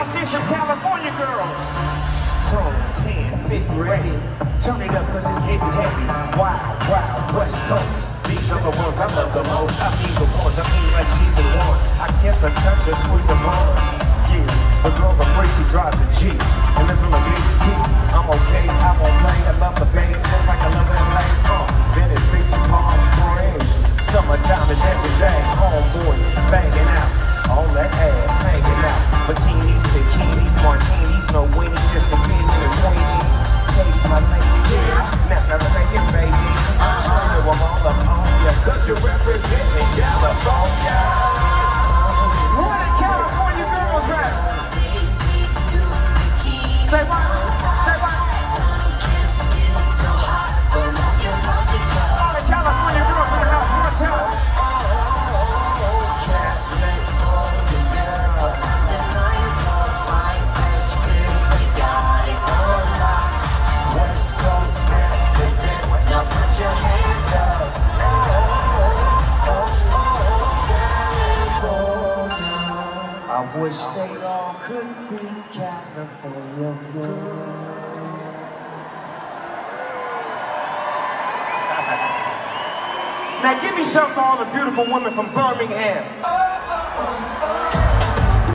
I see some California girls. Tone 10, fit ready. Turn it up cause it's getting heavy. Wow, wow, West Coast. These are the ones I love the most. I mean the ones, I mean like she's the one. I guess I touch her, squeeze on. Yeah, the girl's a freak, she drives a Jeep. And one the biggest key. I'm okay, I won't play. I love the bass, just like I love LA. Uh, Venice Beach, Palm Springs. Summertime is every day. Homeboys banging out. Ya. Cause represent me, California. Where the California girls at? Say what? I wish they all could be California girls. Now give me some for all the beautiful women from Birmingham. Oh, oh, oh,